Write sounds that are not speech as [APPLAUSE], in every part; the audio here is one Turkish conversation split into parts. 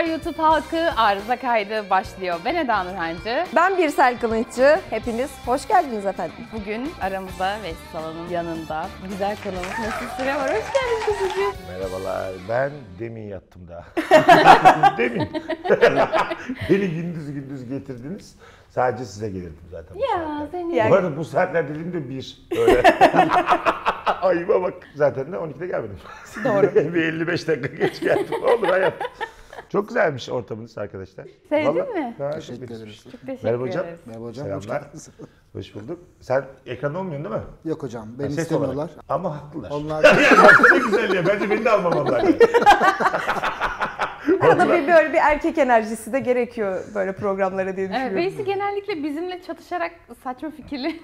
Merhabalar YouTube halkı, Arıza Kaydı başlıyor. Ben Eda Nurhancı. Ben Birsel Kılıççı. Hepiniz hoş geldiniz efendim. Bugün aramızda ve Salon'un yanında güzel konuğumuz Mesut Süre var. Hoş geldin kızıcığım. Merhabalar. Ben demin yattım daha. [LAUGHS] demin. [LAUGHS] Beni gündüz gündüz getirdiniz. Sadece size gelirdim zaten. bu Ya saatlerde. seni. Bu arada bu saatler dediğimde bir. Öyle. [LAUGHS] Ayıba bak. Zaten de 12'de gelmedim. Doğru. bir 55 dakika geç geldim. Olur hayat. Çok güzelmiş ortamınız arkadaşlar. Sevdin Vallahi- mi? Ha, Teşekkür ederiz. Çok teşekkür Merhaba hocam. ederiz. Merhaba hocam, hoş Selamlar. geldiniz. Hoş bulduk. Sen ekranda olmuyorsun değil mi? Yok hocam, beni Ses istemiyorlar. olarak. Ama haklılar. Onlar [LAUGHS] ne güzel ya. Bence beni de almamalılar. [LAUGHS] yani. Arada bir böyle bir erkek enerjisi de gerekiyor böyle programlara diye Evet, düşünüyorum. Beysi genellikle bizimle çatışarak saçma fikirli.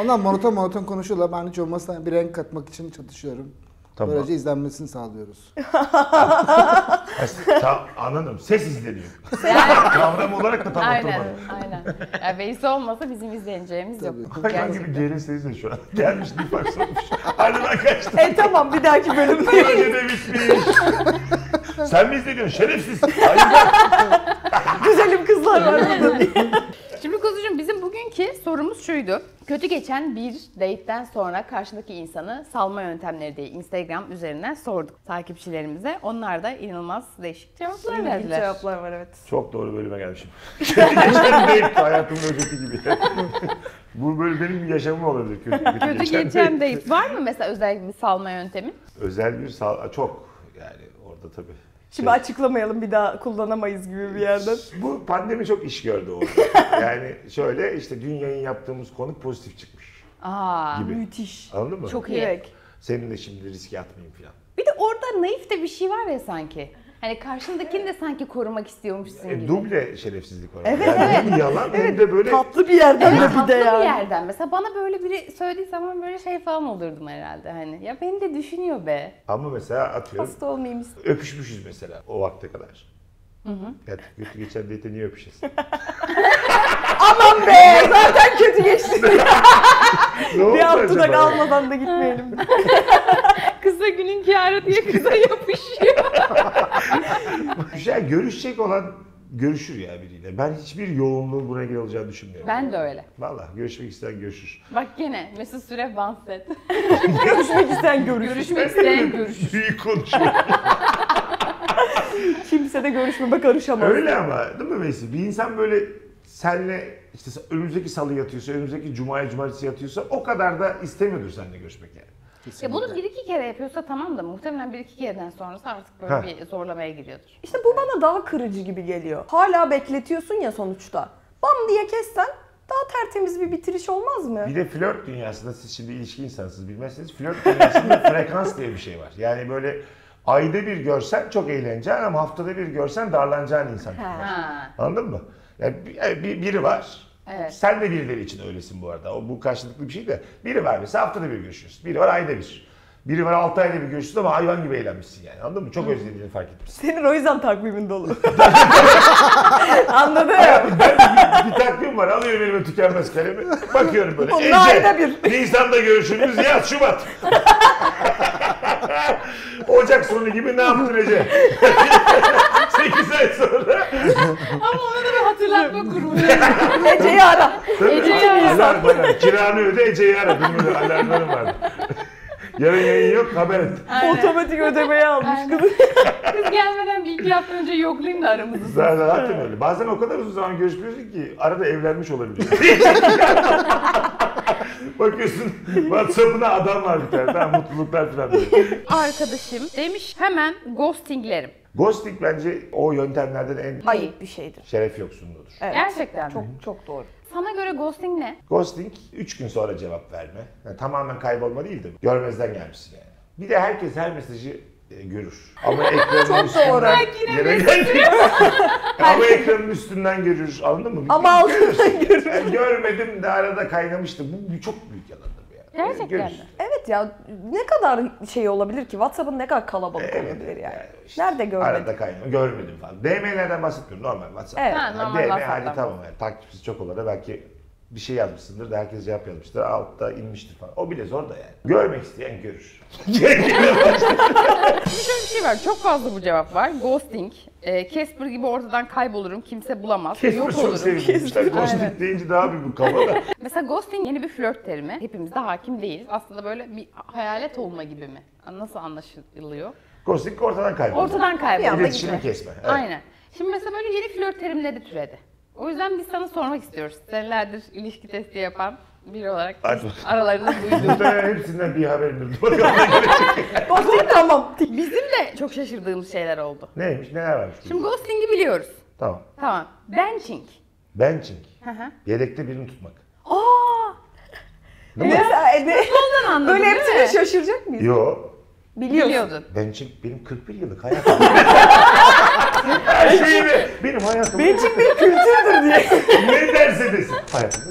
onlar monoton monoton konuşuyorlar. Ben hiç olmazsa bir renk katmak için çatışıyorum. Tamam. Böylece izlenmesini sağlıyoruz. [LAUGHS] Ta, anladım. Ses izleniyor. Kavram olarak da tam aynen, oturmadı. aynen. Ya Beysi olmasa bizim izleneceğimiz yok. Tabii. Hayvan gibi gerilseniz de şu an. [LAUGHS] Gelmiş nifak sokmuş. Hadi ben kaçtım. E tamam bir dahaki bölümde. Proje de bitmiş. Sen mi izleniyorsun şerefsiz? Hayır. Güzelim kızlar var burada diye. Şimdi kuzucuğum bugünkü sorumuz şuydu. Kötü geçen bir date'den sonra karşındaki insanı salma yöntemleri diye Instagram üzerinden sorduk takipçilerimize. Onlar da inanılmaz değişik cevaplar İlginç verdiler. cevaplar var evet. Çok doğru bölüme gelmişim. Geçen değil hayatımın özeti gibi. [LAUGHS] Bu böyle benim yaşamım olabilir. Kötü, kötü, Kötü geçen date var mı mesela özellikle bir salma yöntemi? Özel bir sağ... Çok yani orada tabii. Şimdi Şey- açıklamayalım bir daha kullanamayız gibi bir yerden. Bu pandemi çok iş gördü orada. [LAUGHS] yani şöyle işte dün yayın yaptığımız konuk pozitif çıkmış Aa, gibi. Müthiş. Anladın mı? çok iyi. Direkt. Senin de şimdi riske atmayayım falan. Bir de orada naif de bir şey var ya sanki. Hani karşındakini de sanki korumak istiyormuşsun E, gibi. duble şerefsizlik var. Evet, yani hem yalan hem de böyle Tatlı bir yerden Evet, de bir de bir yani. yerden. Mesela bana böyle biri söylediği zaman böyle şey falan olurdum herhalde hani. Ya beni de düşünüyor be. ama mesela atıyorum Hasta olmayayım istedim. öpüşmüşüz mesela o vakte kadar. Ya kötü geçen date niye öpüşesin? [LAUGHS] Aman be zaten kötü geçti. [LAUGHS] bir hafta da acaba? kalmadan da gitmeyelim. [LAUGHS] Kısa günün kârı diye kıza yapışıyor. Güzel görüşecek olan görüşür ya biriyle. Ben hiçbir yoğunluğun buna ilgili olacağını düşünmüyorum. ben de öyle. Vallahi görüşmek isteyen görüşür. Bak gene Mesut Süre Banset. Görüşmek [LAUGHS] isteyen görüş. Görüşmek isteyen görüşür. Büyük konuşuyor. [LAUGHS] Kimse de görüşmeme karışamaz. Öyle ama değil mi Veysi? Bir insan böyle senle işte önümüzdeki salı yatıyorsa, önümüzdeki cumaya cumartesi yatıyorsa o kadar da istemiyordur seninle görüşmek yani. Ya bunu bir iki kere yapıyorsa tamam da muhtemelen bir iki kereden sonrası artık böyle Ha. bir zorlamaya giriyordur. İşte bu bana daha kırıcı gibi geliyor. Hala bekletiyorsun ya sonuçta. Bam diye kessen daha tertemiz bir bitiriş olmaz mı? Bir de flört dünyasında siz şimdi ilişki insansınız bilmezseniz flört dünyasında [LAUGHS] frekans diye bir şey var. Yani böyle ayda bir görsen çok eğleneceksin ama haftada bir görsen darlanacağın insan. Ha. Anladın mı? Yani bir, yani bir- biri var. Evet. Sen de birileri için öylesin bu arada. O bu karşılıklı bir şey de. Biri var mesela haftada bir görüşüyorsun. Biri var ayda bir. Biri var altı ayda bir görüşüyorsun ama hayvan gibi eğlenmişsin yani. Anladın mı? Çok özlediğini fark etmişsin. Senin o yüzden takvimin dolu. [LAUGHS] Anladım. ben de bir, bir takvim var. Alıyorum elime tükenmez kalemi. Bakıyorum böyle. Onun ayda bir. Nisan'da görüşürüz. Yaz Şubat. [LAUGHS] Ocak sonu gibi ne yaptın Ece? [LAUGHS] 8 ay sonra. Ama ona da bir hatırlatma kurumu. [LAUGHS] Ece'yi ara. Ece'yi ara. Kiranı öde Ece'yi ara. Benim öyle alarmlarım vardı. Yarın yayın yok haber et. Otomatik ödemeye almış Aynen. kız. [LAUGHS] Kız gelmeden bir iki hafta önce yoklayayım da aramızı. Zaten zaten öyle. Bazen o kadar uzun zaman görüşmüyorsun ki arada evlenmiş olabiliyor. [LAUGHS] Bakıyorsun WhatsApp'ına adam var bir tane. Tamam mutluluklar falan diyor. Arkadaşım demiş hemen ghostinglerim. Ghosting bence o yöntemlerden en Ayıp bir şeydir. şeref yoksunluğudur. Evet. Gerçekten mi? Çok çok doğru. Sana göre ghosting ne? Ghosting 3 gün sonra cevap verme. Yani tamamen kaybolma değil de görmezden gelmişsin yani. Bir de herkes her mesajı e, görür. Ama [LAUGHS] ekranın Çok üstünden. Yere geldik. [LAUGHS] Ama ekranın üstünden görür. Anladın mı? Ama altından görür. Yani görmedim de arada kaynamıştı. Bu, bu çok büyük yani. Gerçekten mi? Evet ya ne kadar şey olabilir ki? WhatsApp'ın ne kadar kalabalık Evet, olabilir yani. yani işte Nerede görmedin? Arada kaynamış. Görmedim falan. DM'lerden bahsetmiyorum. Normal WhatsApp. Evet. Ha, normal DM WhatsApp'tan. hadi tamam yani. Takipçisi çok olur da belki bir şey yazmışsındır da herkes cevap yazmıştır. Altta inmiştir falan. O bile zor da yani. Görmek isteyen görür. [LAUGHS] Bir şöyle bir şey var. Çok fazla bu cevap var. Ghosting. E, Casper gibi ortadan kaybolurum. Kimse bulamaz. Kesme Yok çok olurum. sevdim. İşte ghosting deyince daha bir bu kafada. [LAUGHS] Mesela ghosting yeni bir flört terimi. Hepimiz de hakim değiliz. Aslında böyle bir hayalet olma gibi mi? Nasıl anlaşılıyor? Ghosting ortadan kaybolur. Ortadan kaybolma. İletişimi gibi. kesme. Evet. Aynen. Şimdi mesela böyle yeni flört terimleri türedi. O yüzden biz sana sormak istiyoruz. Senelerdir ilişki testi yapan biri olarak aralarında [LAUGHS] duydum. Muhtemelen hepsinden bir haberimdir. Bakalım ne gelecek. Ghosting tamam. Bizim de çok şaşırdığımız şeyler oldu. Neymiş? Neler varmış? Şimdi ghosting'i biliyoruz. Tamam. Tamam. Benching. Benching. Hı hı. Yedekte birini tutmak. Aa! Mesela e, ne- Bundan anladın böyle değil hepsine mi? şaşıracak mıyız? Yo. Biliyorsun. Biliyordun. Benching benim 41 yıllık hayatım. [LAUGHS] Her şeyi be- benim hayatım. Benching bir kültürdür diye. ne derse desin. Hayatım.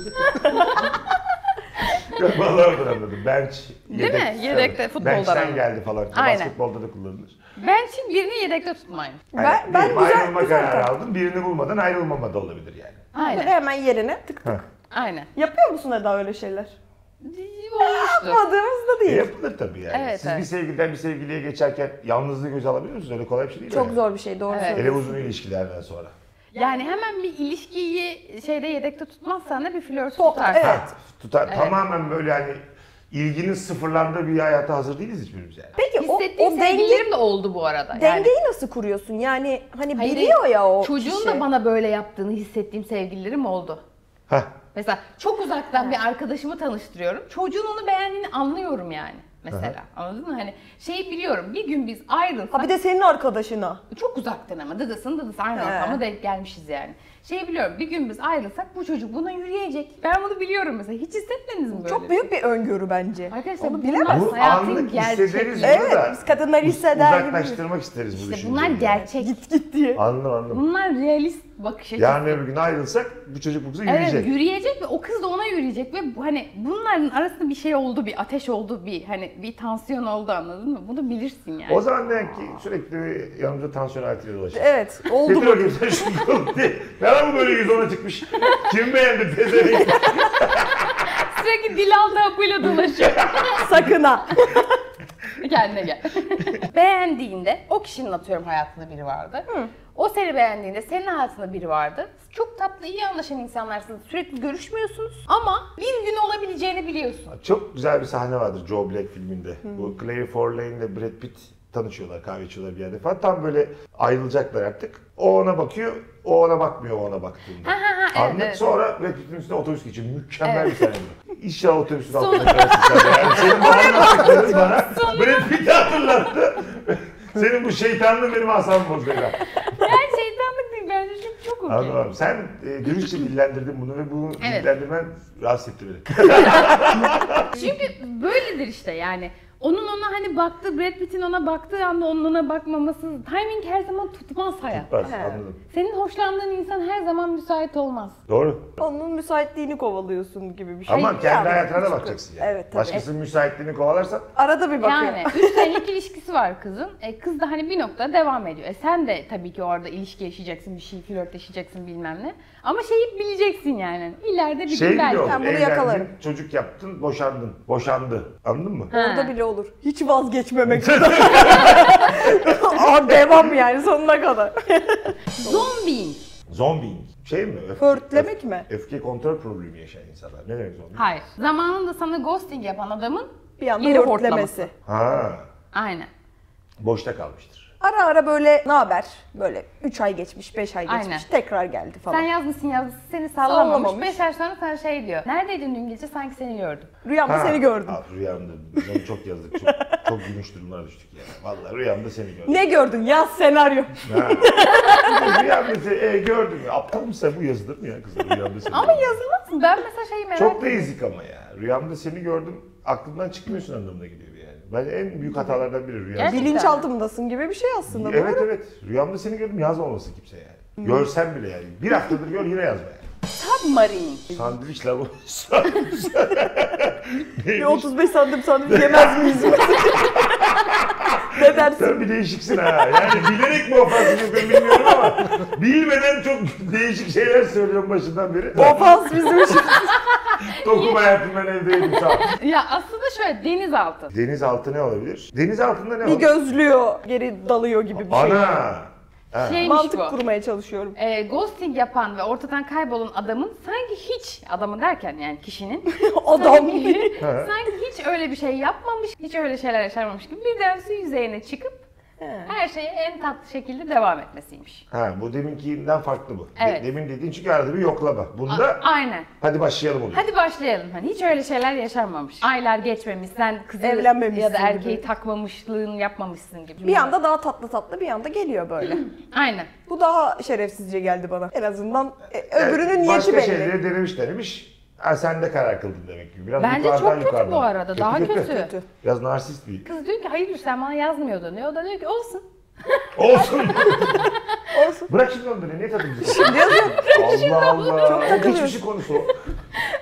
Yok vallahi oradan anladım. Bench, yedek. mi? Yedekte, Evet. futboldan Bench'ten anladım. geldi falan. Aynen. Basketbolda da kullanılır. Benching birini yedekte tutmayın. Ben, Yani ben güzel, ayrılma güzel kararı aldım. Birini bulmadan ayrılmama da olabilir yani. Aynen. Hemen yerine tık. Heh. Aynen. Yapıyor musun Eda öyle şeyler? Olmuştu. Yapmadığımız da E, değil. yapılır tabii yani. Evet, Siz bir evet. sevgiliden bir sevgiliye geçerken yalnızlığı göze alabiliyor musunuz? Öyle kolay bir şey değil. Çok yani. zor bir şey doğru Evet. Hele uzun ilişkilerden sonra. Yani hemen bir ilişkiyi şeyde yedekte tutmazsan da bir flört tutarsın. evet. Ha, tutar, Tamamen böyle hani ilginin sıfırlandığı bir hayata hazır değiliz hiçbirimiz yani. Peki o, o denge, de oldu bu arada. Yani. dengeyi nasıl kuruyorsun? Yani hani Hayır, biliyor ya o Çocuğun kişi. da bana böyle yaptığını hissettiğim sevgililerim oldu. Heh. Mesela çok uzaktan bir arkadaşımı tanıştırıyorum. Çocuğun onu beğendiğini anlıyorum yani. Mesela anladın mı? Hani şeyi biliyorum bir gün biz ayrılsak Ha bir de senin arkadaşına. çok uzaktan ama dıdısın dıdısı aynı ortama denk gelmişiz yani. Şeyi biliyorum bir gün biz ayrılsak bu çocuk buna yürüyecek. Ben bunu biliyorum mesela. Hiç hissetmediniz mi böyle? Çok büyük bir öngörü bence. Arkadaşlar Onu bilemez. Bu hayatın anlık hissederiz bunu Evet da. biz kadınlar hisseder gibi. Uzaklaştırmak isteriz bu İşte düşünceyi. bunlar gerçek. Git git diye. Anladım anladım. Bunlar realist bakış açısı. Yarın öbür gün ayrılsak bu çocuk bu kıza Evet yürüyecek. yürüyecek ve o kız da ona yürüyecek ve bu- hani bunların arasında bir şey oldu, bir ateş oldu, bir hani bir tansiyon oldu anladın mı? Bunu bilirsin yani. O zaman demek ki sürekli yanımıza tansiyon aletiyle dolaşıyor. Evet oldu sen şu kolu diye. Lan bu böyle 110'a çıkmış? Kim beğendi pezevenk? [LAUGHS] Sürekli dil altı hapıyla dolaşıyor. [LAUGHS] Sakın ha. [LAUGHS] Kendine gel. Beğendiğinde o kişinin atıyorum hayatında biri vardı. O seni beğendiğinde senin hayatında biri vardı. Çok tatlı, iyi anlaşan insanlarsınız. Sürekli görüşmüyorsunuz ama bir gün olabileceğini biliyorsun. Çok güzel bir sahne vardır Joe Black filminde. Bu Clary Forlane ile Brad Pitt tanışıyorlar, kahve içiyorlar bir yerde falan. Tam böyle ayrılacaklar artık. O ona bakıyor, o ona bakmıyor o ona baktığında. Ha, ha, ha, evet, evet. sonra Brad Pitt'in üstüne otobüs geçiyor. Mükemmel bir sahne. İnşallah otobüsün altında kalırsın sen. Yani [LAUGHS] senin bu anlattıkların bana Brad Pitt'i hatırlattı. Senin bu şeytanlığın benim asabımı bozdu. [LAUGHS] Ela. Yani şeytanlık değil bence çok çok okey. Anladım. Sen e, dürüstçe dillendirdin bunu ve bu Evet. dillendirmen rahatsız etti beni. [LAUGHS] Çünkü böyledir işte yani. Onun ona hani baktığı, Brad Pitt'in ona baktığı anda onun ona bakmaması, timing her zaman tutmaz hayat. Bak, He. anladım. Senin hoşlandığın insan her zaman müsait olmaz. Doğru. Onun müsaitliğini kovalıyorsun gibi bir şey. Ama kendi Yani. hayatına da bakacaksın yani. Evet tabii. Başkasının müsaitliğini kovalarsan Arada bir bakıyor. Yani 3 senelik ilişkisi var kızın. E, kız da hani bir noktada devam ediyor. E sen de tabii ki orada ilişki yaşayacaksın, bir şey flörtleşeceksin bilmem ne. Ama şeyi bileceksin yani. İleride bir şey gün bile belki. olur. Ben bunu evlendin, yakalarım. çocuk yaptın, boşandın. Boşandı. Anladın mı? Orada bile olur. Hiç vazgeçmemek. [LAUGHS] Aa [LAUGHS] devam yani sonuna kadar. [LAUGHS] Zombieing. Zombieing. Şey mi? Öfke, Flörtlemek mi? Öfke kontrol problemi yaşayan insanlar. Ne demek zombie? Hayır. Zamanında sana ghosting yapan adamın Bir anda Yeri hortlaması. Ha. aynen. Boşta kalmıştır. Ara ara böyle ne haber? Böyle 3 ay geçmiş, 5 ay geçmiş. Aynen. Tekrar geldi falan. Sen yazmışsın yazmışsın seni sallamamış. Sallamamış. 5 ay sonra sana şey diyor. Neredeydin dün gece sanki seni gördüm. Rüyamda Ha. seni gördüm. Aa, rüyamda. Biz onu çok yazdık. Çok, çok gülünç durumlara düştük yani. Vallahi rüyamda seni gördüm. Ne gördün? Yaz senaryo. Ha. [LAUGHS] rüyamda seni e, gördüm. ya. Aptal mısın sen bu yazılır mı ya kızım rüyamda seni Ama gördüm. yazılmaz mı? Ben mesela şeyi merak Çok da ediyorum. ezik ama ya. Rüyamda seni gördüm. Aklımdan çıkmıyorsun anlamına geliyor. Ben en büyük hatalardan biri rüyamda. Gerçekten. Bilinçaltımdasın gibi bir şey aslında. Evet doğru. evet. Rüyamda seni gördüm yazmaması kimse yani. Görsem bile yani. Bir haftadır gör yine yazma yani. Submarine. Sandviç la bu. Sandviç. Bir 35 santim sandviç yemez miyiz? [LAUGHS] Ne dersin? Sen bir değişiksin ha. Yani bilerek mi ofansif yapıyorum bilmiyorum ama [LAUGHS] bilmeden çok değişik şeyler söylüyorum başından beri. Ofans bizim için. Tokum hayatım ben evdeydim sağ ol. [LAUGHS] Ya aslında şöyle denizaltı. Denizaltı ne olabilir? Deniz altında ne Bir olur? gözlüyor, geri dalıyor gibi bir şey. Ana. Ha. Şeymiş Mantık bu. kurmaya çalışıyorum. E, ghosting yapan ve ortadan kaybolan adamın sanki hiç adamın derken yani kişinin [LAUGHS] Adam. sanki, sanki hiç öyle bir şey yapmamış, hiç öyle şeyler yaşamamış gibi birden su yüzeyine çıkıp her şeye en tatlı şekilde devam etmesiymiş. Ha bu deminkinden farklı bu. Evet. Demin dediğin çünkü arada bir yoklama. A- Bunda Aynen. hadi başlayalım oluyor. Hadi başlayalım. Hani hiç öyle şeyler yaşanmamış. Aylar geçmemiş, sen kızı Evlenmemişsin ya da erkeği gibi. takmamışlığın yapmamışsın gibi. Bir anda daha tatlı tatlı bir anda geliyor böyle. [CLEARS THROAT] Aynen. Bu daha şerefsizce geldi bana. En azından e, Yani öbürünün niyeti Başka belli. şeyleri denemiş denemiş. Ha sen de karar kıldın demek ki. Biraz Bence yukarıdan çok kötü yukarıdan. bu arada. Daha kötü. Kötü. Biraz narsist bir. Kız diyor ki hayır sen bana yazmıyordun diyor. O da diyor ki olsun. Olsun. [LAUGHS] Olsun. Bırak şimdi onları. Ne tadı bize? Şimdi yazıyor. Allah Allah. Çok takılıyorsun. geçmişi konusu. o.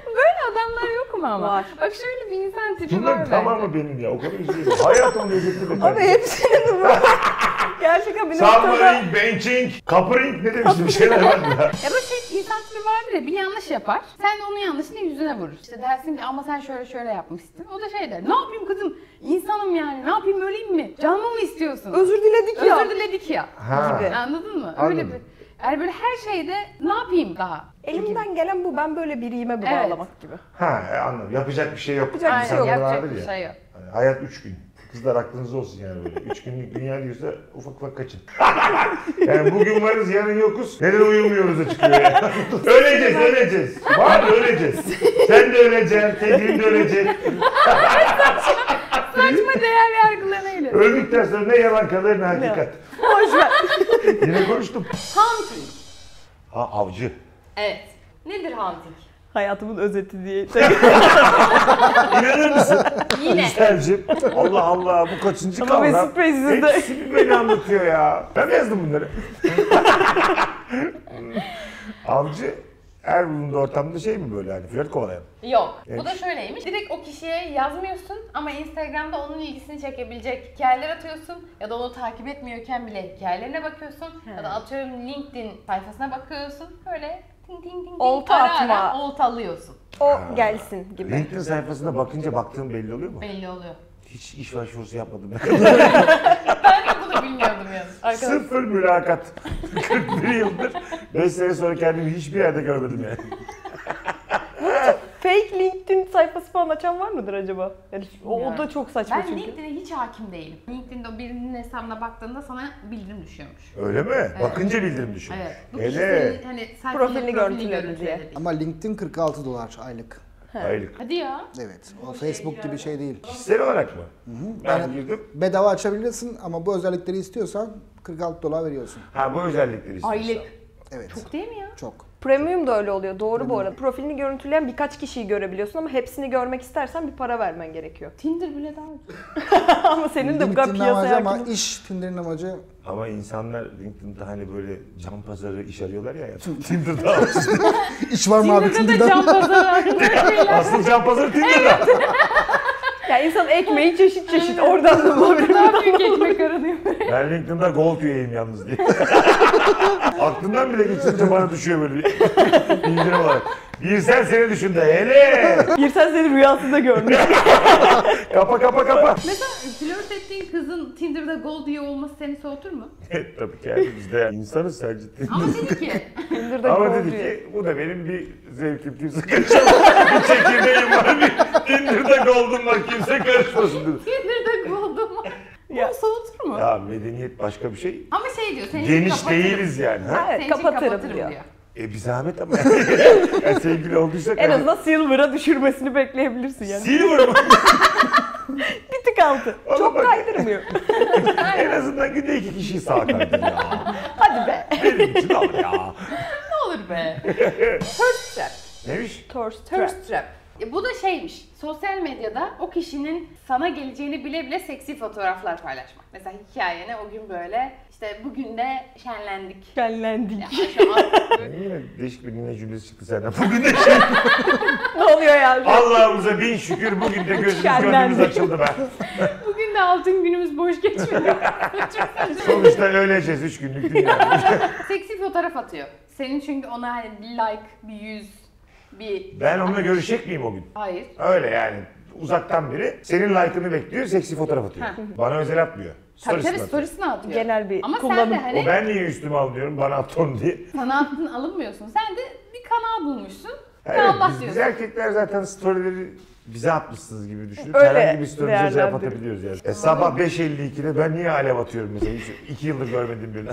Böyle adamlar yok mu ama? Var. Bak şöyle bir insan tipi var Bunların bence. tamamı benim ya. O kadar üzülüyorum. Hayatım lezzetli bir Abi hepsinin bu. [LAUGHS] Gerçekten bir noktada Submarine, benching, coupling ne demiştim bir şeyler var ya. [LAUGHS] Ya böyle şey insan tipi vardır ya bir yanlış yapar. Sen de onun yanlışını yüzüne vurur. İşte dersin ki ama sen şöyle şöyle yapmışsın. O da şey der. Ne yapayım kızım? İnsanım yani. Ne yapayım öleyim mi? Canımı mı istiyorsun? özür diledik ya. Özür diledik ya. Ha. Gibi. Anladın mı? Öyle Anladım. bir yani böyle her şeyde ne yapayım daha? Elimden gelen bu. Ben böyle biriyime Evet. bağlamak gibi. Ha e, anladım. Yapacak bir şey yok. Yapacak bir şey yok. Yapacak bir şey yok. Hayat üç gün. Kızlar aklınızda olsun yani böyle. Üç günlük dünya diyorsa ufak ufak kaçın. [LAUGHS] yani bugün varız yarın yokuz. Neden uyumuyoruz da çıkıyor ya. [LAUGHS] öleceğiz öleceğiz. Var öleceğiz. Sen de öleceksin. Sevgilin de ölecek. [LAUGHS] Saçma değer yargılarıyla. Öldükten sonra ne yalan kalır ne hakikat. Boş ver. Yine konuştum. Hunting. Ha avcı. Evet. Nedir hunting? Hayatımın özeti diye. [LAUGHS] İnanır mısın? Yine. Sercim. Allah Allah bu kaçıncı Ama kavram? Mesut Bey sizin de- Hepsi bir beni anlatıyor ya. Ben mi yazdım bunları? [LAUGHS] Avcı her bulunduğu ortamda şey mi böyle hani flört kovalayan? Yok. Evet. Bu da şöyleymiş. Direkt o kişiye yazmıyorsun ama Instagram'da onun ilgisini çekebilecek hikayeler atıyorsun ya da onu takip etmiyorken bile hikayelerine bakıyorsun ya da atıyorum LinkedIn sayfasına bakıyorsun. Böyle ting ting Olta ara atma. ara oltalıyorsun. o gelsin gibi. LinkedIn sayfasına bakınca baktığın belli oluyor mu? Belli oluyor. Hiç iş başvurusu yapmadım. [LAUGHS] Ben de bunu bilmiyordum. Arkadaşlar. Sıfır mülakat. [LAUGHS] 41 yıldır 5 sene sonra kendimi hiçbir yerde görmedim yani. [LAUGHS] Fake LinkedIn sayfası falan açan var mıdır acaba? Yani o, o da çok saçma Ben çünkü. LinkedIn'e hiç hakim değilim. LinkedIn'de o birinin hesabına baktığında sana bildirim düşüyormuş. Öyle mi? Bakınca bildirim düşüyor. Evet. Bu kişi Hele. senin hani sayfanın Profilini görüntüledi diye. Ama LinkedIn 46 dolar aylık. Aylık. Hadi ya. Evet. O Facebook gibi şey değil. Kişisel olarak mı? Ben girdim. Bedava açabilirsin ama bu özellikleri istiyorsan 46 dolar veriyorsun. Ha bu özellikleri istiyorsun. Aylık. Evet. Çok değil mi ya? Çok. Premium da öyle oluyor. Doğru bu arada. Profilini görüntüleyen birkaç kişiyi görebiliyorsun ama hepsini görmek istersen bir para vermen gerekiyor. Tinder bile daha [LAUGHS] ama senin de bu kadar LinkedIn'in amacı piyasaya ama hakim. iş Tinder'in amacı Ama insanlar LinkedIn'de hani böyle can pazarı iş arıyorlar ya. ya. Tinder'da [LAUGHS] iş var mı abi Tinder'da da can Tinder'dan? pazarı hakkında. Asıl can pazarı Tinder'da. Ya insan ekmeği çeşit çeşit oradan da bulabilir. Daha büyük ekmek aranıyor. Ben LinkedIn'da gold üyeyim yalnız diye. [LAUGHS] Aklından bile geçince bana düşüyor böyle bir [LAUGHS] bildirim olarak. Bir sen seni düşün de hele. Bir sen seni rüyasında görmüş. [LAUGHS] Kapa kapa kapa. Mesela flört ettiğin kızın Tinder'da gold üye olması seni soğutur mu? [LAUGHS] Tabii ki yani biz de insanız sadece. Ama dedi ki Tinder'da Ama gold dedi diyor. ki bu da benim bir zevkim kimse karışamaz. bir çekirdeğim var bir Tinder'da gold'um var kimse karışmasın dedi. Tinder'da gold'um var. Ya. Bu soğutur mu? Ya medeniyet başka bir şey. Ama şey diyor, senin için Geniş kapatırım. değiliz yani. Ha? Evet, Senin için kapatırım kapatırım diyor. diyor. E bir zahmet ama. [LAUGHS] yani sevgili olduysak. En hani- azından Silver'a düşürmesini bekleyebilirsin yani. Silver mı? [LAUGHS] Bir tık altı. Oğlum Çok bak- kaydırmıyor. [LAUGHS] en azından günde iki kişiyi sağ kaydır ya. Hadi be. Benim için al ya. Ne olur be. Thirst trap. Neymiş? Thirst trap. Thirst trap. E, bu da şeymiş, sosyal medyada o kişinin sana geleceğini bile bile seksi fotoğraflar paylaşmak. Mesela hikayene o gün böyle, işte bugün de şenlendik. Şenlendik. Ya, şu an Yine değişik bir yine cümlesi çıktı senden. Bugün de şey, [LAUGHS] ne oluyor yani? Allah'ımıza bin şükür bugün de gözümüz Şenlendik. gönlümüz açıldı be. [LAUGHS] bugün de altın günümüz boş geçmiyor. [LAUGHS] Sonuçta öleceğiz 3 günlük dünya. Seksi fotoğraf atıyor. Senin çünkü ona hani bir like, bir yüz, bir... Ben onunla görüşecek miyim o gün? Hayır. Öyle yani. Uzaktan biri senin like'ını bekliyor, seksi fotoğraf atıyor. Bana özel atmıyor. Tabii tabii atıyor. storiesini atıyor. Genel bir Ama sen kullanım. de O hani ben niye üstüme almıyorum bana at onu diye. [LAUGHS] sana attın alınmıyorsun. Sen de bir kanal bulmuşsun. Evet, biz, biz erkekler zaten storyleri bize atmışsınız gibi düşünüp Öyle herhangi bir story'e cevap atabiliyoruz yani. E, sabah 5.52'de ben niye alev atıyorum mesela? Hiç, iki yıldır görmediğim birini.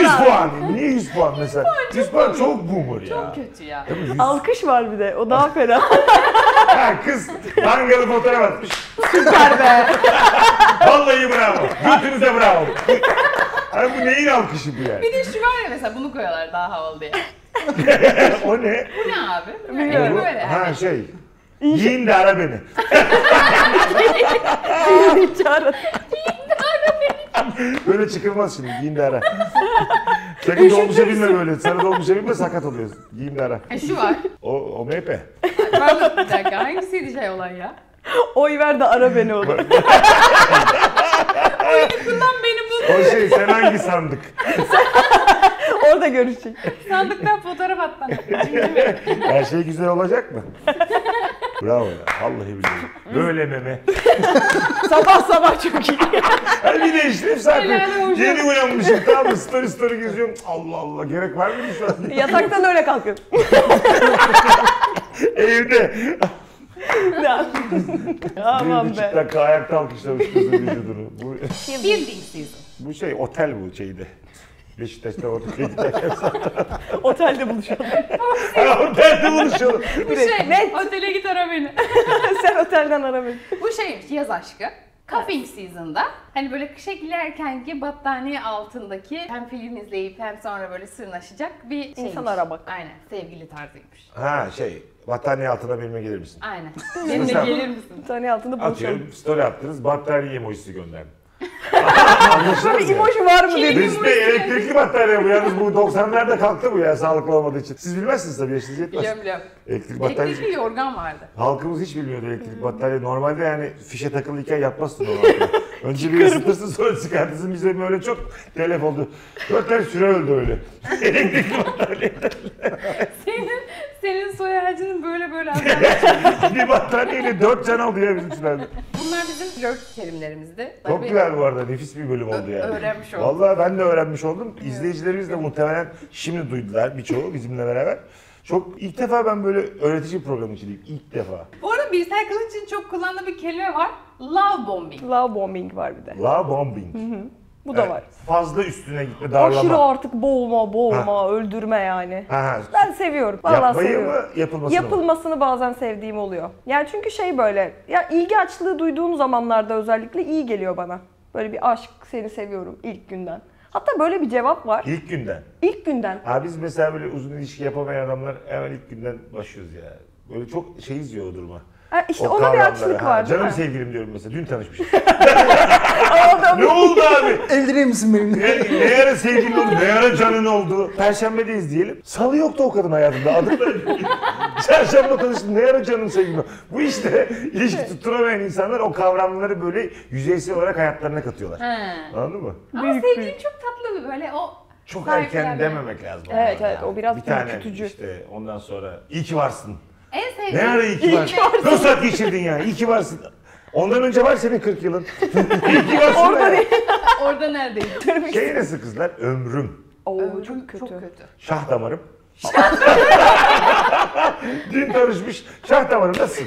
100 [LAUGHS] puan. Niye 100 puan mesela? 100 puan çok boomer ya. Çok kötü ya. Tabii 100 Alkış var bir de. O daha fena. [LAUGHS] Ha, kız mangalı fotoğraf atmış. Süper be. [LAUGHS] Vallahi bravo. Götünüze bravo. Hani bu neyin alkışı bu yani? Bir de şu var ya mesela bunu koyuyorlar daha havalı diye. o ne? Bu ne abi? Bilmiyorum. Böyle böyle. Ha şey. Yiyin de ara beni. Çağırın. Böyle çıkılmaz şimdi. Giyin de ara. Sakın dolmuşa binme böyle. Sarı dolmuşa binme sakat oluyorsun. Giyin de ara. E şu var. O, o MHP. Pardon bir dakika hangisiydi şey olan ya? Oy ver de ara beni olur. Bundan beni bu O şey sen hangi sandık? [LAUGHS] Orada görüşecek. sandıktan fotoğraf at bana. Her şey güzel olacak mı? Bravo ya. Vallahi billahi. Böyle meme. [LAUGHS] Sabah sabah çok iyi. Her bir değiştirip zaten yeni uyanmışım tamam mı? Story story geziyorum. Allah Allah gerek var mı şu an? [LAUGHS] Yataktan öyle kalkıyorum. [LAUGHS] Evde. Aman Bir be. buçuk dakika ayakta alkışlamış kızın vücudunu. Bu, Building season. bu şey otel bu şeyde. Beşiktaş'ta orada giderken. [LAUGHS] Otelde buluşalım. Otelde buluşalım. Bu şey, Net. otele git ara beni. [LAUGHS] Sen otelden ara beni. Bu şey yaz aşkı. Cuffing season'da hani böyle kışa girerkenki battaniye altındaki hem film izleyip hem sonra böyle sırnaşacak bir şeymiş. İnsan aramak. Aynen sevgili tarzıymış. Ha şey battaniye altına benimle gelir misin? Aynen. Benimle gelir misin? Bir tane altında buluşalım. Atıyorum story attınız battaniye emojisi gönderdim. Şöyle bir emoji var mı dedim. Biz de elektrikli battaniye bu yalnız bu 90'larda kalktı bu ya sağlıklı olmadığı için. Siz bilmezsiniz tabii yaşınız yetmez. Biliyorum biliyorum. Elektrik battaniye. Elektrikli yorgan vardı. Halkımız hiç bilmiyordu elektrik battaniye. Normalde yani fişe takılıyken yatmazsın altına. [LAUGHS] Önce bir ısıtırsın sonra çıkartırsın. Bize böyle çok telef oldu. Dört tane süre öldü öyle. [LAUGHS] elektrikli battaniye. Senin, soy ağacının böyle böyle [LAUGHS] bir battaniyeyle dört can aldı ya bizim sülerde. Bunlar bizim flört terimlerimizdi. Çok Tabii güzel bu arada. Nefis bir bölüm oldu Ö- yani. öğrenmiş olduk. Vallahi ben de öğrenmiş oldum. İzleyicilerimiz de muhtemelen şimdi duydular birçoğu bizimle beraber. Çok ilk defa ben böyle öğretici bir program içindeyim. İlk defa. Bu arada Birsel Kılıç'ın çok kullandığı bir kelime var. Love bombing. Love bombing var bir de. Love bombing. Bu da var. Fazla üstüne gitme, Aşırı darlama. artık boğma, boğma, öldürme yani. Ha. Ben seviyorum. Vallahi Yapmayı seviyorum. mı, yapılmasını mı? Yapılmasını bazen sevdiğim oluyor. Yani çünkü şey böyle, ya ilgi açlığı duyduğum zamanlarda özellikle iyi geliyor bana. Böyle bir aşk, seni seviyorum ilk günden. Hatta böyle bir cevap var. İlk günden. İlk günden. Ha biz mesela böyle uzun ilişki yapamayan adamlar hemen ilk günden başlıyoruz ya. Böyle çok şey izliyor o duruma. Ha, işte O ona bir açlık var değil Canım mi? sevgilim diyorum mesela. Dün tanışmışız. [LAUGHS] [LAUGHS] Ne oldu abi? Evlenir misin benimle? Ne, ne ara sevgilin oldu, ne ara canın oldu. Perşembedeyiz diyelim. Salı yoktu o kadın hayatında. Adım da [LAUGHS] Çarşamba tanıştım, ne ara canın sevgilin oldu. Bu işte ilişki tutturamayan insanlar o kavramları böyle yüzeysel olarak hayatlarına katıyorlar. Ha. Anladın mı? Ama Büyük, sevgilin çok tatlı bir böyle o Çok sahiplenme. erken dememek lazım. Evet, onlara evet, o biraz bir tane ürkütücü. işte ondan sonra iyi ki varsın. En Ne sevdiğim ara iyi ki? Nasıl saat geçirdin ya? İyi ki varsın. Ondan önce var senin 40 yılın. [LAUGHS] iyi ki varsın. Orada ya. değil. orada neredeydi? [LAUGHS] Şey nasıl kızlar? Ömrüm. Oo, Ömrüm çok kötü. Çok kötü. Şah damarım. [LAUGHS] Dün tanışmış. Şah damarım nasılsın?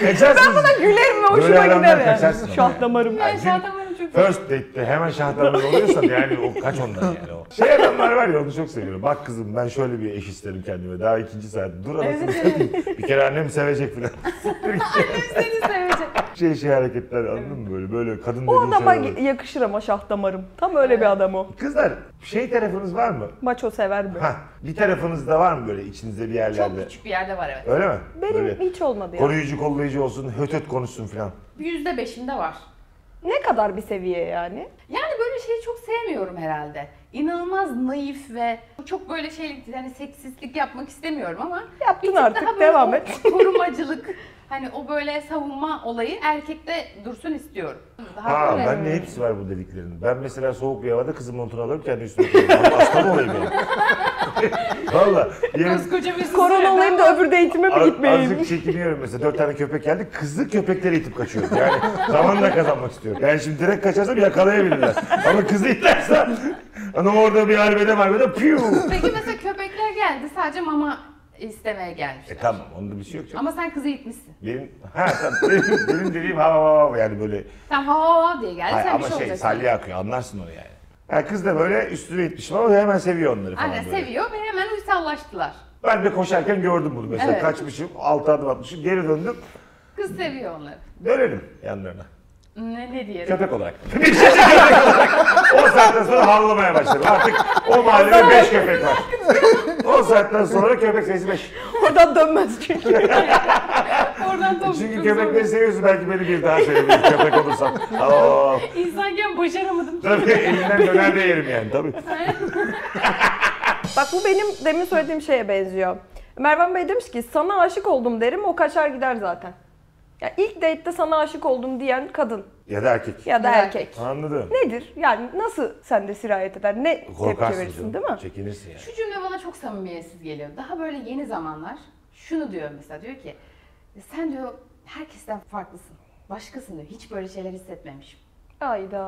Kaçarsınız. Gülerim ve hoşuma gider yani. Şah yani. damarım. Ben dün- şahtamarım çok First date'te hemen şah damarı oluyorsan yani o kaç ondan yani o. Şey adamlar var ya onu çok seviyorum. Bak kızım ben şöyle bir eş isterim kendime. Daha ikinci saat. Dur anasını satayım. Bir kere annem sevecek falan. [LAUGHS] seni sevecek. şey şey hareketler anladın mı böyle böyle kadın O dediğin adama şeyler var. yakışır ama şah damarım. Tam öyle bir adam o. Kızlar şey tarafınız var mı? Maço sever mi? Ha bir tarafınızda var mı böyle içinizde bir yerlerde? Çok küçük bir yerde var evet. Öyle mi? Benim Böyle hiç olmadı ya. koruyucu kollayıcı olsun, höt höt konuşsun falan. Yüzde beşinde var. Ne kadar bir seviye yani? Yani böyle şeyi çok sevmiyorum herhalde. İnanılmaz naif ve çok böyle şey yani seksistlik yapmak istemiyorum ama Yaptın bir tık artık, daha böyle devam o et. [LAUGHS] Korumacılık hani o böyle savunma olayı erkekte dursun istiyorum. Daha Ha böyle- ben de hepsi var bu dediklerinin. Ben mesela soğuk bir havada kızımın montunu alırım kendi üstüme koyuyorum. Hasta mı olayım yani? [LAUGHS] Valla. Koskoca bir Korona olayım da öbür date'ime mi Az- gitmeyeyim? Azıcık çekiniyorum mesela. Dört tane köpek geldi. Kızlı köpekleri itip kaçıyorum. Yani [LAUGHS] zamanla kazanmak istiyorum. Yani şimdi direkt kaçarsam yakalayabilirler. Ama kızı itersem hani orada bir arbede marbede piu. Peki mesela köpekler geldi sadece mama istemeye gelmiş. E tamam onda bir şey yok. Ama sen kızı itmişsin. Benim, ha, tamam, benim, benim dediğim ha ha ha yani böyle Sen ha ha ha diye geldi Hayır, sen ama bir şey şey olacaksın. salya akıyor anlarsın onu yani. Ha, kız da böyle üstüne itmişim ama hemen seviyor onları falan Aynen böyle. seviyor ve hemen uysallaştılar. Ben de koşarken gördüm bunu mesela. Evet. Kaçmışım, altı adım atmışım, geri döndüm. Kız seviyor onları. Dönelim yanlarına. Ne, ne diyelim? Köpek olarak. [LAUGHS] Bir kişi köpek olarak. O saatten sonra havlamaya başladım. Artık o mahallede beş köpek var. O saatten sonra köpek sayısı beş. Oradan dönmez çünkü. [LAUGHS] Oradan top Çünkü köpekleri seviyorsun belki beni bir daha sevebilir köpek olursam. Aa, [LAUGHS] İnsanken başaramadım. tabii elinden döner de yerim yani tabii. Bak bu benim demin söylediğim şeye benziyor. Mervan Bey demiş ki sana aşık oldum derim o kaçar gider zaten. Ya ilk date'te sana aşık oldum diyen kadın Ya da erkek. ya da da erkek. Anladım. Nedir? Yani nasıl sende sirayet eder? Ne tepki Korkarsın verirsin canım. değil mi? Çekinirsin yani. Şu cümle bana çok samimiyetsiz geliyor. Daha böyle yeni zamanlar şunu diyor mesela diyor ki sen diyor herkesten farklısın. Başkasın diyor. Hiç böyle şeyler hissetmemişim. Ayda.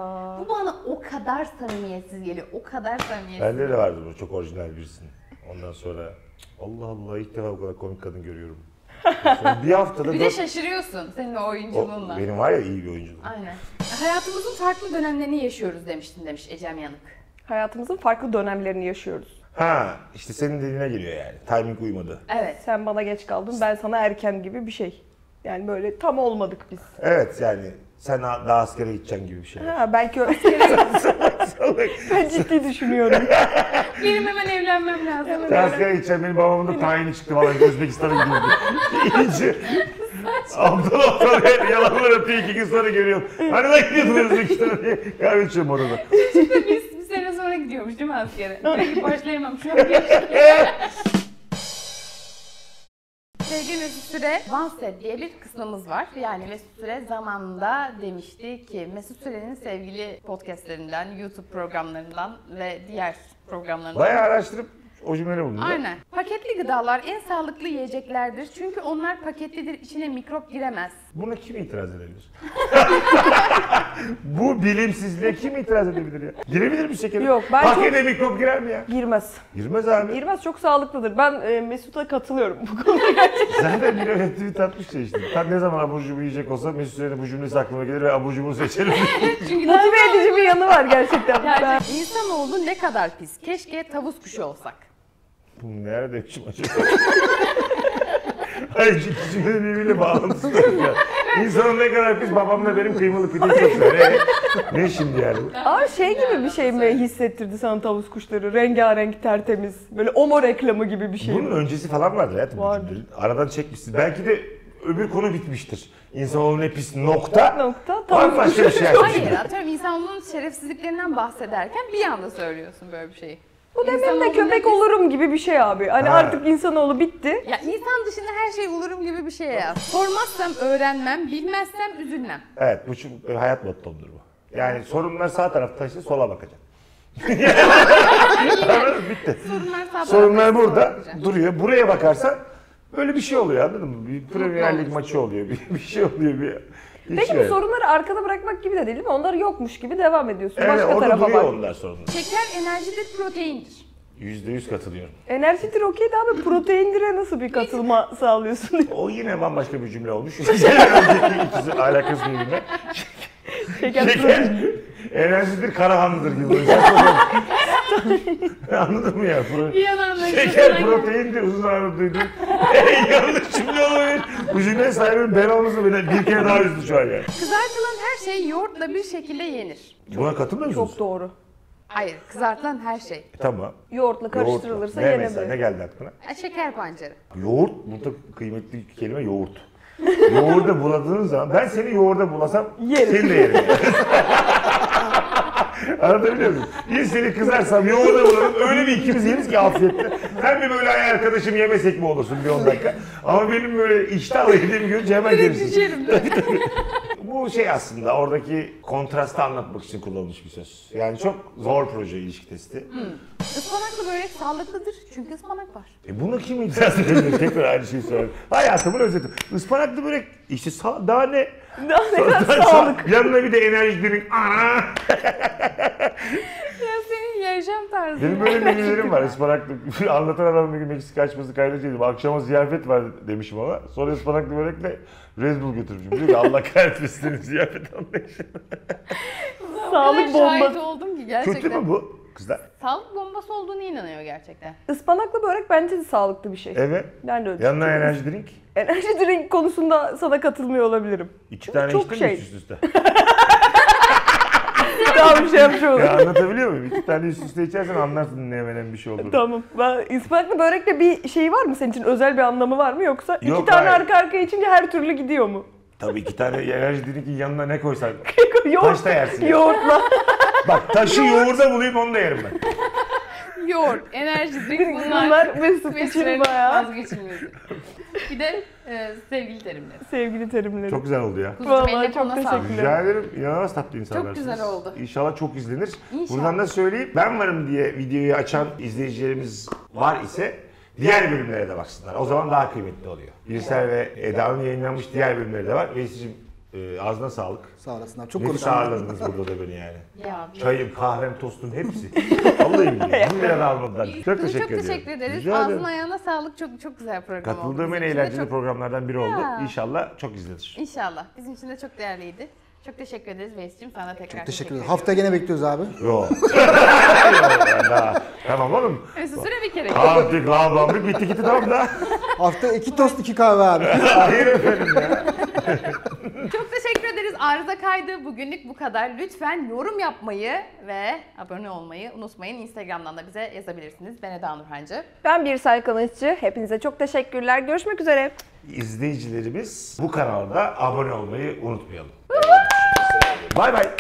Bu bana o kadar samimiyetsiz geliyor. O kadar samimiyetsiz. Bende de vardı bu çok orijinal birisin. Ondan sonra Allah Allah ilk defa bu kadar komik kadın görüyorum. Sonra bir haftada Bir de dört... şaşırıyorsun senin o O, oyunculuğunla. benim var ya iyi bir oyunculuğum. Aynen. Hayatımızın farklı dönemlerini yaşıyoruz demiştin demiş Ecem Yanık. Hayatımızın farklı dönemlerini yaşıyoruz. Ha işte senin dediğine geliyor yani. Timing uymadı. Evet. Sen bana geç kaldın, ben sana erken gibi bir şey. Yani böyle tam olmadık biz. Evet yani sen daha daha askere gideceksin gibi bir şey. Ha, belki. [LAUGHS] Salak. ben ciddi düşünüyorum. [LAUGHS] Benim hemen evlenmem lazım. Sen askere gideceksin benim babamın da tayini çıktı falan Özbekistan'a gidiyordu. İyice. Abdul Abdul yalanlar atıyor iki gün sonra görüyorum. Hani lan gidiyordun Özbekistan'a diye. Kahve içiyorum orada. Sonra gidiyormuş değil mi askere? Peki başlayamam şu an. [LAUGHS] Sevgili Mesut Süre OneSet diye bir kısmımız var. Yani Mesut Süre zamanında demişti ki Mesut Süre'nin sevgili podcastlerinden, YouTube programlarından ve diğer programlarından Bayağı araştırıp o cümleleri buldum. Aynen. Paketli gıdalar en sağlıklı yiyeceklerdir. Çünkü onlar paketlidir, içine mikrop giremez. Buna kim itiraz edebilir? [LAUGHS] Bu bilimsizliğe kim itiraz edebilir ya? Girebilir mi şekerim? Yok, ben Pakete mikrop girer mi ya? Girmez. Girmez abi. Girmez çok sağlıklıdır. Ben e, Mesut'a katılıyorum bu konuda. [LAUGHS] Zaten bir öyle tweet atmış ya işte. Ben ne zaman abur cubur yiyecek olsa Mesut Süren'in bu cümlesi aklıma gelir ve abur cubur seçerim. [LAUGHS] Çünkü Motive edici bir yanı var gerçekten. Ben- insanoğlu ne kadar pis. Keşke tavus kuşu olsak. Bu nerede demişim acaba? [LAUGHS] Hayır iki cümlenin birbiriyle bağlantısı yok ya. İnsanın ne kadar pis babamla benim kıymalı pideyi çok sever. Ne, ne şimdi yani? Ama şey gibi bir şey mi hissettirdi sana tavus kuşları? Rengarenk, tertemiz. Böyle Omo reklamı gibi bir şey Bunun mi? öncesi falan vardır hayatım. Vardır. Aradan çekmişsin. Belki de öbür konu bitmiştir. İnsanoğlu ne pis nokta. Nokta. Tavus Bambaşka bir şey Hayır, atıyorum insanoğlunun şerefsizliklerinden bahsederken bir anda söylüyorsun böyle bir şeyi. Bu demin de köpek olurum gibi bir şey abi. Hani Ha. artık insanoğlu bitti. Ya insan dışında her şey olurum gibi bir şey ya. Sormazsam öğrenmem, bilmezsem üzülmem. Evet bu çünkü hayat mottomdur bu. Yani sorunlar sağ tarafta işte sola. [LAUGHS] Anladın mı? Bitti. Sorunlar sağ Sorunlar burada duruyor. Buraya bakarsan böyle bir şey oluyor anladın mı? Bir Premier Lig maçı oluyor. Bir, bir şey oluyor. Bir, bir Peki bu sorunları arkada bırakmak gibi de değil mi? Onlar yokmuş gibi devam ediyorsun. Evet, Başka orada tarafa duruyor bak. onlar sorunlar. Şeker enerjidir, proteindir. Yüzde yüz katılıyorum. Enerjidir okey de abi proteindire nasıl bir katılma sağlıyorsun? [LAUGHS] O yine bambaşka bir cümle olmuş. [LAUGHS] Önceki ikisi alakası birbirine. Şeker Şeker enerjidir Karahanlıdır gibi. [LAUGHS] [LAUGHS] Anladın mı ya? Pro- Bir yandan da Şeker proteindir uzun zamandır duydum. [LAUGHS] Yanlış cümle olabilir. Bu cümle sahibim ben olmasa bile bir kere daha üzdü şu an yani. Kızartılan her şey yoğurtla bir şekilde yenir. Buna katılmıyor musunuz? Çok doğru. Hayır, kızartılan her şey. E, Tamam. Yoğurtla karıştırılırsa Yoğurtla. Ne mesela ne yenebilir. geldi aklına? Ha, şeker pancarı. Yoğurt, burada kıymetli kelime yoğurt. Yoğurda buladığın zaman ben seni yoğurda bulasam Yerim. seni de yerim. [LAUGHS] Anlatabiliyor muyum? Bir seni kızarsam yoğurda bulalım öyle bir ikimiz yeriz ki afiyetle. Sen bir böyle ay arkadaşım yemesek mi olursun bir 10 dakika. Ama benim böyle iştahla yediğimi görünce hemen gelirsin. Düşerim. Bu şey aslında oradaki kontrastı anlatmak için kullanılmış bir söz. Yani çok zor proje ilişki testi. Ispanaklı börek sağlıklıdır çünkü ıspanak var. E bunu kim itiraz edebilir? Tekrar aynı şeyi söylüyorum. Hayatımın özeti. Ispanaklı börek işte daha ne? Ne kadar sağlık. Yanına bir de enerji drink. Ana! Ya senin yaşam tarzı. Benim böyle menülerim var ıspanaklı. Anlatan adam bir gün Meksika açması kaydedeydim. Akşama ziyafet var demişim ona. Sonra ıspanaklı börekle Red Bull götürmüşüm. Diyor ki Allah kahretmesin ziyafet anlayışını. Sağlık şahit bombası. oldum ki gerçekten. Kötü mü bu kızlar? Sağlık bombası olduğunu inanıyor gerçekten. Ispanaklı börek bence de sağlıklı bir şey. Evet. Ben de öyle Yanına düşünüyorum. enerji drink. Enerji drink konusunda sana katılmıyor olabilirim. İki tane Çok içtin şey. mi üst üste? [LAUGHS] Daha bir şey yapmış olurum. ya anlatabiliyor muyum? İki tane üst üste içersen anlarsın ne hemen bir şey olduğunu. Tamam. Ben, ıspanaklı börekle bir şey var mı senin için? Özel bir anlamı var mı? Yoksa Yok, iki tane hayır. arka arkaya içince her türlü gidiyor mu? Tabii iki tane enerji drinkin yanına ne koysan. [LAUGHS] Yoğurt, Taş da yersin. Yoğurtla. [LAUGHS] Bak taşı yoğurda bulayım onu da yerim ben. [LAUGHS] Yoğurt, enerji [LAUGHS] drink bunlar. Bunlar [LAUGHS] Mesut için Mesut'un bayağı vazgeçilmezi. Bir de e, sevgili terimleri. sevgili terimleri. Çok güzel oldu ya. Kuzucuğum Vallahi eline çok koluna teşekkür sağlık. ederim. Rica ederim. İnanılmaz tatlı insanlarsınız. güzel oldu. İnşallah çok izlenir. İnşallah. Buradan da söyleyeyim. Ben varım diye videoyu açan izleyicilerimiz var ise diğer bölümlere de baksınlar. O zaman daha kıymetli oluyor. Birsel ve Eda'nın yayınlanmış diğer bölümleri de var. Veysi'cim e, ağzına sağlık. Sağ olasın abi. Çok Nefis konuşalım. ağırladınız burada da beni yani. [LAUGHS] Ya, Çayım, kahvem, tostum hepsi. Vallahi billahi. [LAUGHS] Bunu bile almadılar. Çok Çok teşekkür çok ediyorum. teşekkür ederiz. Rica ederim. Ağzına ayağına sağlık. Çok çok güzel program oldu. Katıldığım en Bizim için de eğlenceli çok- programlardan biri oldu. Ya. İnşallah çok izlenir. İnşallah. Bizim için de çok değerliydi. Çok teşekkür ederiz Veys'cim. Sana tekrar teşekkür, Teşekkür ederim. Haftaya gene bekliyoruz abi. [LAUGHS] Yok. Daha. Tamam oğlum. Mesut süre bir kere. Kaldık, lağlandık, bitti gitti tamam da. Hafta iki tost iki kahve abi. Hayır efendim ya. Arıza kaydı bugünlük bu kadar. Lütfen yorum yapmayı ve abone olmayı unutmayın. Instagram'dan da bize yazabilirsiniz. Ben Eda Nurhancı. Ben Birsel Kanıtçı. Hepinize çok teşekkürler. Görüşmek üzere. İzleyicilerimiz bu kanalda abone olmayı unutmayalım. Bay bay.